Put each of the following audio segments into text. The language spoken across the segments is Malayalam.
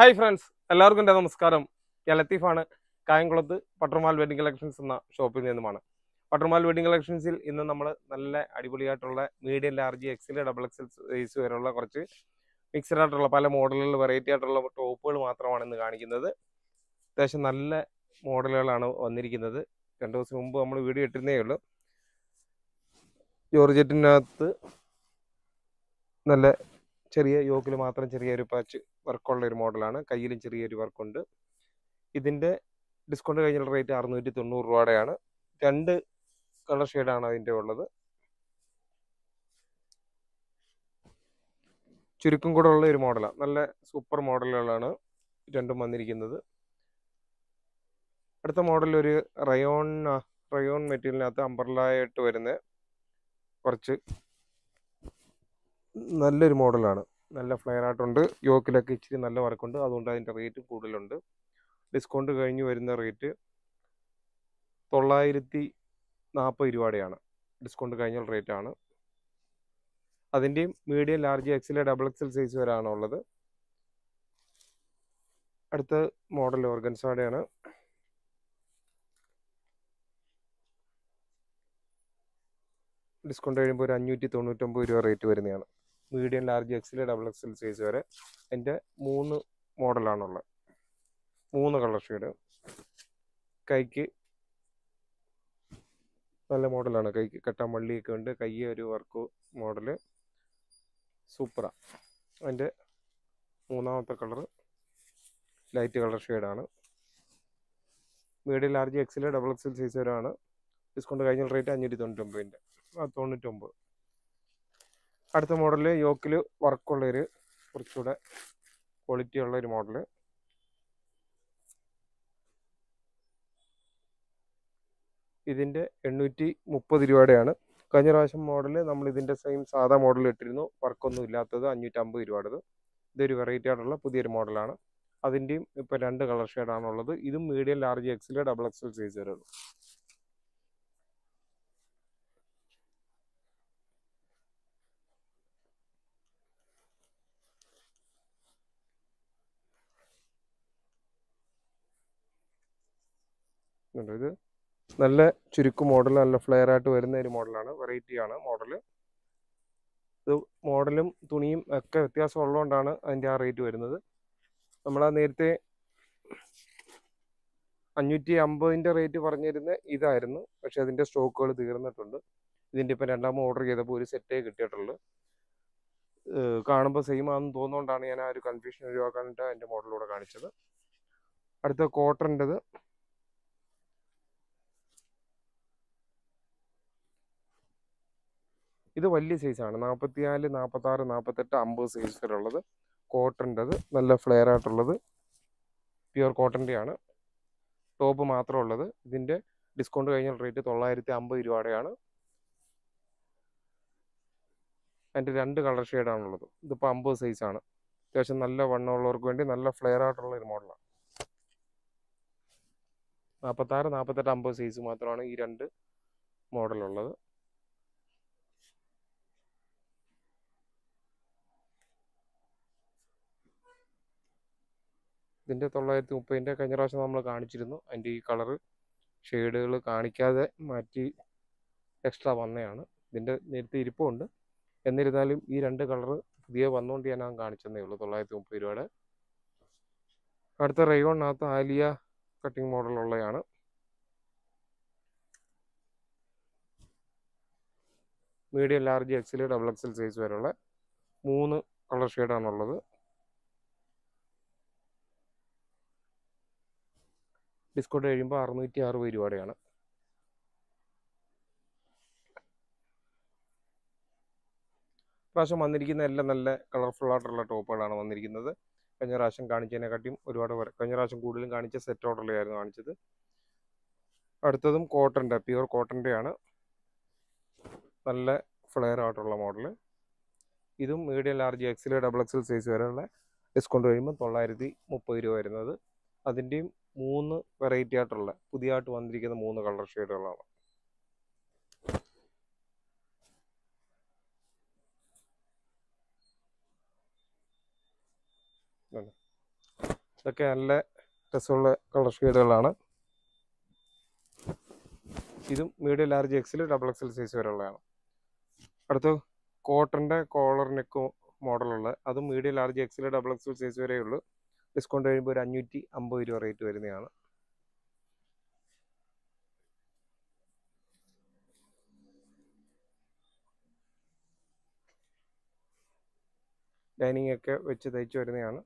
ഹായ് ഫ്രണ്ട്സ് എല്ലാവർക്കും എന്റെ നമസ്കാരം. ഞാൻ ലത്തീഫാണ്. കായംകുളത്ത് പട്ടർമാൽ വെഡിങ് കളക്ഷൻസ് എന്ന ഷോപ്പിൽ നിന്നുമാണ്. പട്ടർമാൽ വെഡിങ് കളക്ഷൻസിൽ ഇന്ന് നമ്മൾ നല്ല അടിപൊളിയായിട്ടുള്ള medium large XL double XL size വരെയുള്ള കുറച്ച് മിക്സഡ് ആയിട്ടുള്ള പല മോഡലുകളിൽ വെറൈറ്റി ആയിട്ടുള്ള ടോപ്പുകൾ മാത്രമാണ് ഇന്ന് കാണിക്കുന്നത്. അത്യാവശ്യം നല്ല മോഡലുകളാണ് വന്നിരിക്കുന്നത്. രണ്ട് ദിവസം മുമ്പ് നമ്മൾ വീഡിയോ ഇട്ടിരുന്നേ ഉള്ളൂ. ജോർജറ്റിനകത്ത് നല്ല ചെറിയ യോക്കിൽ മാത്രം ചെറിയൊരു പാച്ച് വർക്കുള്ള ഒരു മോഡലാണ്. കയ്യിലും ചെറിയൊരു വർക്കുണ്ട്. ഇതിന്റെ ഡിസ്കൗണ്ട് കഴിഞ്ഞുള്ള റേറ്റ് അറുന്നൂറ്റി തൊണ്ണൂറ് രൂപയുടെയാണ്. രണ്ട് കളർ ഷെയ്ഡാണ് അതിന്റെ ഉള്ളത്. ചുരുക്കം കൂടെ ഉള്ള ഒരു മോഡലാണ്. നല്ല സൂപ്പർ മോഡലുകളാണ് രണ്ടും വന്നിരിക്കുന്നത്. അടുത്ത മോഡൽ ഒരു റയോൺ റയോൺ മെറ്റീരിയലിനകത്ത് അമ്പർലായിട്ട് വരുന്ന കുറച്ച് നല്ലൊരു മോഡലാണ്. നല്ല ഫ്ലെയർ ആയിട്ടുണ്ട്. യോക്കിലൊക്കെ ഇച്ചിരി നല്ല വർക്കുണ്ട്. അതുകൊണ്ട് അതിന്റെ റേറ്റ് കൂടുതലുണ്ട്. ഡിസ്കൗണ്ട് കഴിഞ്ഞ് വരുന്ന റേറ്റ് തൊള്ളായിരത്തി നാൽപ്പത് രൂപയുടെയാണ്. ഡിസ്കൗണ്ട് കഴിഞ്ഞ റേറ്റ് ആണ്. അതിന്റെയും മീഡിയം ലാർജ് എക്സിലെ ഡബിൾ എക്സൽ സൈസ് വരെയാണ് ഉള്ളത്. അടുത്ത മോഡൽ ഓർഗൻസാടെയാണ് ഡിസ്കൗണ്ട് കഴിയുമ്പോൾ ഒരു അഞ്ഞൂറ്റി തൊണ്ണൂറ്റൊമ്പത് രൂപ റേറ്റ് വരുന്നതാണ്. Medium large XL double XL size വരെ എന്റെ മൂന്ന് മോഡലാണുള്ളത് മൂന്ന് കളർ ഷെയ്ഡ് കൈക്ക് നല്ല മോഡലാണ് കൈക്ക് കെട്ടാൻ വള്ളിയൊക്കെ ഉണ്ട്. കൈ ഒരു വർക്ക് മോഡൽ സൂപ്പറാണ് അതിന്റെ മൂന്നാമത്തെ കളർ ലൈറ്റ് കളർ ഷെയ്ഡാണ് medium large XL double XL size വരെയാണ് ഡിസ്കൗണ്ട് കഴിഞ്ഞ റേറ്റ് അഞ്ഞൂറ്റി തൊണ്ണൂറ്റൊമ്പതിന്റെ തൊണ്ണൂറ്റൊമ്പത്. അടുത്ത മോഡൽ യോക്കിൽ വർക്കുള്ളൊരു കുറച്ചുകൂടെ ക്വാളിറ്റി ഉള്ള ഒരു മോഡൽ ഇതിന്റെ എണ്ണൂറ്റി മുപ്പത് രൂപയുടെയാണ്. കഴിഞ്ഞ പ്രാവശ്യം മോഡൽ നമ്മൾ ഇതിന്റെ സെയിം സാധാ മോഡൽ ഇട്ടിരുന്നു. വർക്കൊന്നും ഇല്ലാത്തത് അഞ്ഞൂറ്റമ്പത് രൂപയുടേത്. ഇതൊരു വെറൈറ്റി ആയിട്ടുള്ള പുതിയൊരു മോഡലാണ് അതിന്റെയും ഇപ്പോൾ രണ്ട് കളർ ഷെയ്ഡാണുള്ളത് ഇതും medium large XL double XL size വരുള്ളൂ ഉണ്ട്. ഇത് നല്ല ചുരുക്ക് മോഡൽ നല്ല ഫ്ലെയർ ആയിട്ട് വരുന്ന ഒരു മോഡലാണ് വെറൈറ്റി ആണ് മോഡൽ ഇത് മോഡലും തുണിയും ഒക്കെ വ്യത്യാസം ഉള്ളതുകൊണ്ടാണ് അതിന്റെ ആ റേറ്റ് വരുന്നത്. നമ്മൾ ആ നേരത്തെ അഞ്ഞൂറ്റി അമ്പതിന്റെ റേറ്റ് പറഞ്ഞിരുന്ന ഇതായിരുന്നു. പക്ഷെ അതിന്റെ സ്റ്റോക്കുകൾ തീർന്നിട്ടുണ്ട്. ഇതിന്റെ ഇപ്പം രണ്ടാമത് ഓർഡർ ചെയ്തപ്പോൾ ഒരു സെറ്റേ കിട്ടിയിട്ടുള്ളൂ. കാണുമ്പോൾ സെയിം ആണെന്ന് തോന്നുകൊണ്ടാണ് ഞാൻ ആ ഒരു കൺഫ്യൂഷൻ ഒഴിവാക്കാനായിട്ട് അതിന്റെ മോഡലൂടെ കാണിച്ചത്. അടുത്ത കോട്ടന്റെത് ഇത് വലിയ സൈസാണ് നാൽപ്പത്തിനാല് നാൽപ്പത്താറ് നാൽപ്പത്തെട്ട് അമ്പത് സൈസ് കോട്ടന്റെ കോട്ടന്റെത് നല്ല ഫ്ലെയർ ആയിട്ടുള്ളത് പ്യുവർ കോട്ടന്റെ ആണ് ടോപ്പ് മാത്രമേ ഉള്ളത് ഇതിന്റെ ഡിസ്കൗണ്ട് കഴിഞ്ഞ റേറ്റ് തൊള്ളായിരത്തി അമ്പത് രൂപയുടെയാണ്. അതിന്റെ രണ്ട് കളർ ഷെയ്ഡാണുള്ളത് ഇതിപ്പോൾ അമ്പത് സൈസാണ് അത്യാവശ്യം നല്ല വണ്ണമുള്ളവർക്ക് വേണ്ടി നല്ല ഫ്ലെയർ ആയിട്ടുള്ള ഒരു മോഡലാണ് നാൽപ്പത്താറ് നാൽപ്പത്തെട്ട് അമ്പത് സൈസ് മാത്രമാണ് ഈ രണ്ട് മോഡലുള്ളത് ഇതിന്റെ തൊള്ളായിരത്തി മുപ്പതിന്റെ കഴിഞ്ഞ പ്രാവശ്യം നമ്മൾ കാണിച്ചിരുന്നു. അതിന്റെ ഈ കളറ് ഷെയ്ഡുകൾ കാണിക്കാതെ മാറ്റി എക്സ്ട്രാ വന്നതാണ് ഇതിന്റെ നേരത്തെ ഇരിപ്പുണ്ട്. എന്നിരുന്നാലും ഈ രണ്ട് കളറ് പുതിയ വന്നുകൊണ്ട് ഞാൻ ആ കാണിച്ചതേ ഉള്ളൂ തൊള്ളായിരത്തി മുപ്പത് രൂപയുടെ. അടുത്ത റയോണിനകത്ത് Alia cutting മോഡലുള്ളതാണ് medium large XL double XL size വരെയുള്ള മൂന്ന് കളർ ഷെയ്ഡാണുള്ളത്. ഡിസ്കൗണ്ട് കഴിയുമ്പോൾ അറുന്നൂറ്റി അറുപത് രൂപയുടെയാണ് പ്രാവശ്യം വന്നിരിക്കുന്ന എല്ലാം നല്ല കളർഫുൾ ആയിട്ടുള്ള ടോപ്പുകളാണ് വന്നിരിക്കുന്നത്. കഴിഞ്ഞ പ്രാവശ്യം കാണിച്ചതിനെക്കാട്ടിയും ഒരുപാട് കഴിഞ്ഞ പ്രാവശ്യം കൂടുതലും കാണിച്ച സെറ്റ് ഓർഡറിലായിരുന്നു കാണിച്ചത്. അടുത്തതും കോട്ടന്റെ പ്യുവർ കോട്ടന്റെ ആണ് നല്ല ഫ്ലെയർ ആയിട്ടുള്ള മോഡൽ ഇതും medium large XL double XL size വരെയുള്ള ഡിസ്കൗണ്ട് കഴിയുമ്പോൾ തൊള്ളായിരത്തി മുപ്പത് രൂപ വരുന്നത്. അതിന്റെയും മൂന്ന് വെറൈറ്റി ആയിട്ടുള്ള പുതിയതായിട്ട് വന്നിരിക്കുന്ന മൂന്ന് കളർ ഷെയ്ഡുകളാണ് ഇതൊക്കെ നല്ല രസമുള്ള കളർ ഷെയ്ഡുകളാണ് ഇതും medium large XL double XL size വരെ ഉള്ളതാണ് അടുത്ത കോട്ടന്റെ കോളർ നെക്ക് മോഡലുള്ള അതും medium large XL double XL size വരെ ഉള്ളൂ ഡിസ്കൗണ്ട് കഴിയുമ്പോൾ ഒരു അഞ്ഞൂറ്റി അമ്പത് രൂപ റേറ്റ് വരുന്നതാണ്. ഡൈനിങ് ഒക്കെ വെച്ച് തയ്ച്ച് വരുന്നതാണ്.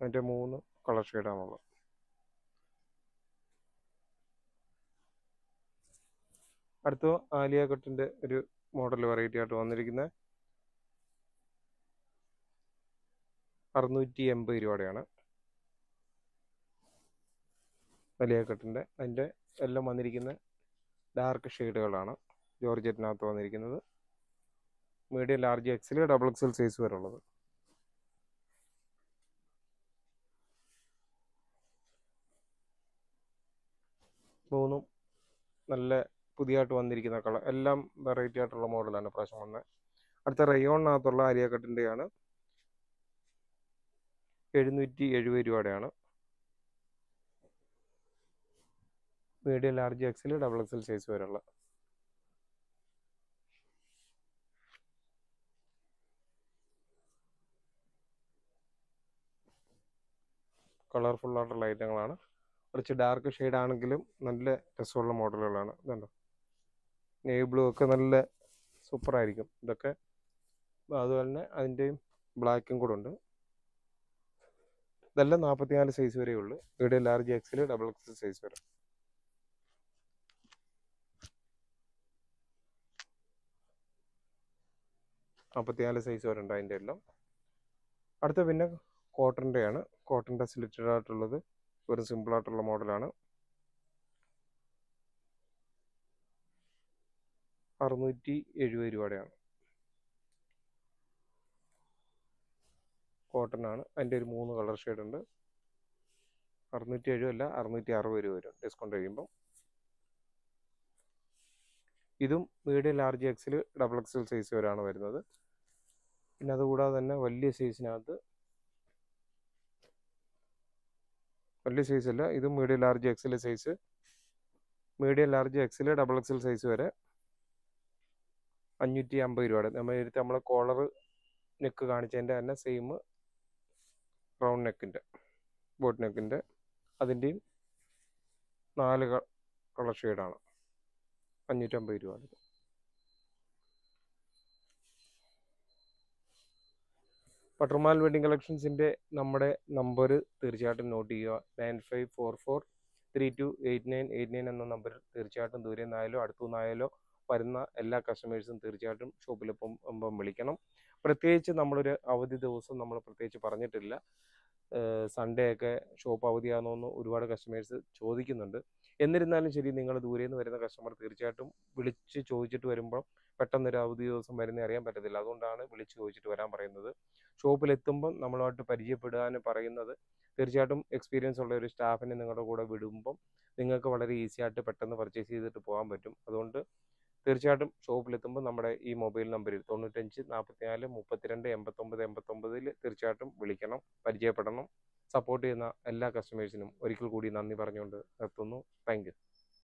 അതിന്റെ മൂന്ന് കളർ ഷെയ്ഡാണുള്ളത് അടുത്ത ആലിയ കട്ടിന്റെ ഒരു മോഡൽ വെറൈറ്റി ആയിട്ട് വന്നിരിക്കുന്നത് അറുന്നൂറ്റി എൺപത് രൂപയുടെയാണ്. വലിയ കട്ടിന്റെ അതിന്റെ എല്ലാം വന്നിരിക്കുന്ന ഡാർക്ക് ഷെയ്ഡുകളാണ് ജോർജറ്റിനകത്ത് വന്നിരിക്കുന്നത്. Medium large XL double XL size വരെ ഉള്ളത് മൂന്നും നല്ല പുതിയതായിട്ട് വന്നിരിക്കുന്ന കളർ എല്ലാം വെറൈറ്റി ആയിട്ടുള്ള മോഡലാണ് പ്രാവശ്യം വന്നത്. അടുത്ത റയോണിനകത്തുള്ള ആലിയ കട്ടിന്റെയാണ് എഴുന്നൂറ്റി എഴുപത് രൂപയുടെയാണ് medium large XL double XL size വരെയുള്ള. കളർഫുൾ ആയിട്ടുള്ള ഐറ്റങ്ങളാണ് കുറച്ച് ഡാർക്ക് ഷെയ്ഡ് ആണെങ്കിലും നല്ല രസമുള്ള മോഡലുകളാണ്. ഇതുണ്ടോ? നേവി ബ്ലൂ ഒക്കെ നല്ല സൂപ്പറായിരിക്കും ഇതൊക്കെ അതുപോലെ തന്നെ അതിന്റെയും ബ്ലാക്കും കൂടെ ഉണ്ട്. ഇതെല്ലാം നാൽപ്പത്തിനാല് സൈസ് വരെ ഉള്ളു. ഇവിടെ large XL double XL size വരെ. നാൽപ്പത്തിനാല് സൈസ് വരെ ഉണ്ട് അതിന്റെ എല്ലാം. അടുത്ത പിന്നെ കോട്ടന്റെ ആണ്. കോട്ടന്റെ സിലിറ്റഡ് ആയിട്ടുള്ളത് ഒരു സിമ്പിൾ ആയിട്ടുള്ള മോഡലാണ് അറുന്നൂറ്റി എഴുപത് രൂപയുടെയാണ് കോട്ടൺ ആണ്. അതിന്റെ ഒരു മൂന്ന് കളർ ഷെയ്ഡ് ഉണ്ട്. അറുന്നൂറ്റി എഴുപല്ല അറുന്നൂറ്റി അറുപത് രൂപ വരും. ഡിസ്കൗണ്ട് കഴിയുമ്പം. ഇതും medium large XL double XL size വരെയാണ് വരുന്നത്. പിന്നെ അതുകൂടാതെ തന്നെ വലിയ സൈസിനകത്ത് വലിയ സൈസ് അല്ല ഇതും medium large എക്സിലെ size medium large XL double XL size വരെ അഞ്ഞൂറ്റി അമ്പത് രൂപയുടെ. നമ്മൾ എടുത്ത് നമ്മൾ കോളർ നെക്ക് കാണിച്ചതിന്റെ തന്നെ സെയിം റൗണ്ട് നെക്കിന്റെ ബോട്ട് നെക്കിന്റെ അതിന്റെയും നാല് കളർ ഷെയ്ഡാണ് അഞ്ഞൂറ്റമ്പത് രൂപ പട്ടർമാൽ വെഡിങ് കളക്ഷൻസിന്റെ നമ്മുടെ നമ്പർ തീർച്ചയായിട്ടും നോട്ട് ചെയ്യുക. Nine five four four three two eight nine eight nine എന്ന നമ്പർ തീർച്ചയായിട്ടും ദൂരെ നിന്നായാലോ അടുത്തു നിന്നായാലോ വരുന്ന എല്ലാ കസ്റ്റമേഴ്സും തീർച്ചയായിട്ടും ഷോപ്പിലിപ്പം വിളിക്കണം. പ്രത്യേകിച്ച് നമ്മളൊരു അവധി ദിവസം നമ്മൾ പ്രത്യേകിച്ച് പറഞ്ഞിട്ടില്ല. സൺഡേ ഒക്കെ ഷോപ്പ് അവധിയാണെന്ന് ഒരുപാട് കസ്റ്റമേഴ്സ് ചോദിക്കുന്നുണ്ട്. എന്നിരുന്നാലും ശരി നിങ്ങൾ ദൂരെ നിന്ന് വരുന്ന കസ്റ്റമർ തീർച്ചയായിട്ടും വിളിച്ച് ചോദിച്ചിട്ട് വരുമ്പോൾ പെട്ടെന്നൊരു അവധി ദിവസം വരുന്ന അറിയാൻ പറ്റത്തില്ല. അതുകൊണ്ടാണ് വിളിച്ച് ചോദിച്ചിട്ട് വരാൻ പറയുന്നത്. ഷോപ്പിലെത്തുമ്പം നമ്മളുമായിട്ട് പരിചയപ്പെടാൻ പറയുന്നത് തീർച്ചയായിട്ടും എക്സ്പീരിയൻസ് ഉള്ള ഒരു സ്റ്റാഫിനെ നിങ്ങളുടെ കൂടെ വിടുമ്പം നിങ്ങൾക്ക് വളരെ ഈസി ആയിട്ട് പെട്ടെന്ന് പർച്ചേസ് ചെയ്തിട്ട് പോകാൻ പറ്റും. അതുകൊണ്ട് തീർച്ചയായിട്ടും ഷോപ്പിലെത്തുമ്പോൾ നമ്മുടെ ഈ മൊബൈൽ നമ്പറിൽ തൊണ്ണൂറ്റഞ്ച് നാൽപ്പത്തിനാല് മുപ്പത്തിരണ്ട് എൺപത്തൊമ്പത് എൺപത്തൊമ്പതിൽ തീർച്ചയായിട്ടും വിളിക്കണം പരിചയപ്പെടണം സപ്പോർട്ട് ചെയ്യുന്ന എല്ലാ കസ്റ്റമേഴ്സിനും ഒരിക്കൽ കൂടി നന്ദി പറഞ്ഞുകൊണ്ട് നിർത്തുന്നു. താങ്ക്